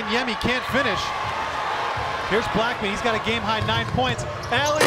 Yemi can't finish. Here's Blackman. He's got a game high nine points. Alley